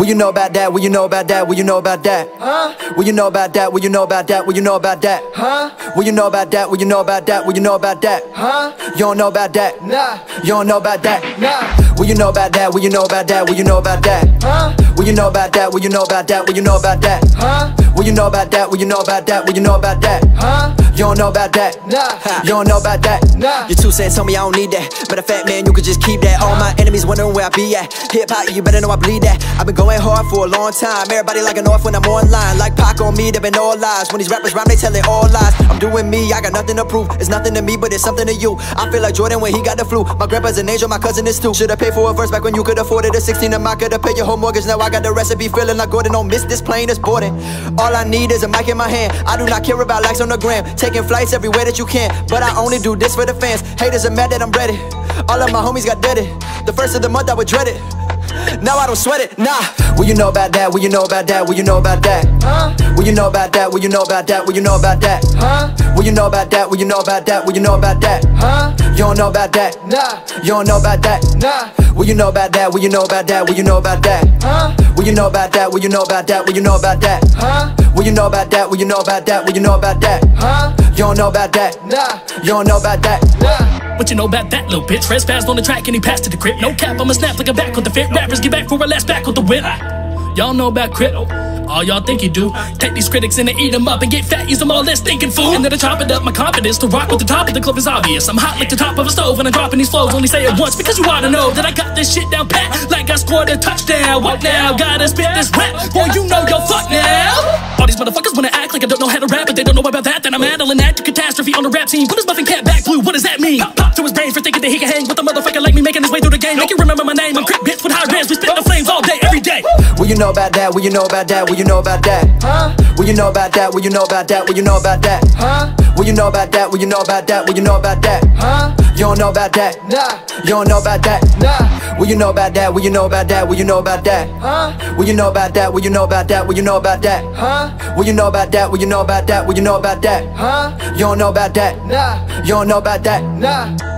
What you know about that? What you know about that? What you know about that? Huh? What you know about that? What you know about that? What you know about that? Huh? What you know about that? What you know about that? What you know about that? Huh? You don't know about that? Nah. You don't know about that? Nah. What you know about that? What you know about that? What you know about that? Huh? What you know about that? What you know about that? What you know about that? Huh? What you know about that? What you know about that? What you know about that? Huh? You don't know about that? Nah. You don't know about that? Nah. Your two cents told me I don't need that. But a fat man, you could just keep that. All my enemies wondering where I be at. Hip hop, you better know I bleed that. I've been going hard for a long time. Everybody like an off when I'm online. Like Pac on me, they been all lies. When these rappers rhyme, they tell it all lies. I'm doing me, I got nothing to prove. It's nothing to me, but it's something to you. I feel like Jordan when he got the flu. My grandpa's an angel, my cousin is too. Should've paid for a verse back when you could afford it. A 16 of my could've paid your whole mortgage. Now I got the recipe feeling like Gordon. Don't miss this plane, it's boarding. All I need is a mic in my hand. I do not care about likes on the gram. Taking flights everywhere that you can. But I only do this for the fans. Haters are mad that I'm ready. All of my homies got deaded. The first of the month I would dread it. Now I don't sweat it, nah. What you know about that? What you know about that? What you know about that? Huh? What you know about that? What you know about that? What you know about that? Huh? What you know about that? What you know about that? What you know about that? Huh? You don't know about that? Nah. You don't know about that? Nah. What you know about that? What you know about that? What you know about that? Huh? What you know about that? What you know about that? What you know about that? Huh? What you know about that? What you know about that? What you know about that? Huh? You don't know about that? Nah. You don't know about that? Nah. What you know about that little bitch? Rez fast on the track and he passed to the crib. No cap, I'ma snap like a back with the fit. Rappers get back for a last back with the whip. Y'all know about Crypt. All y'all think you do. Take these critics and then eat them up and get fat, use them all as thinking food. And then I chop it up, my confidence to rock with the top of the club is obvious. I'm hot like the top of a stove when I'm dropping these flows. Only say it once because you ought to know that I got this shit down pat. Like I scored a touchdown. What now? Gotta spit this rap. Boy, you know you're fucked now. Motherfuckers wanna act like I don't know how to rap, but they don't know about that. Then I'm handling that to catastrophe on the rap scene. Put his muffin cap back blue. What does that mean? Pop, pop to his brain for thinking that he can hang with a motherfucker like me making his way through the game. Make you remember my name. I'm Crypt What you know about that? What you know about that? What you know about that? Huh? What you know about that? What you know about that? What you know about that? Huh? What you know about that? What you know about that? What you know about that? Huh? You don't know about that? Nah. You don't know about that? Nah. What you know about that? What you know about that? What you know about that? Huh? What you know about that? What you know about that? What you know about that? Huh? What you know about that? What you know about that? What you know about that? Huh? You don't know about that? Nah. You don't know about that? Nah.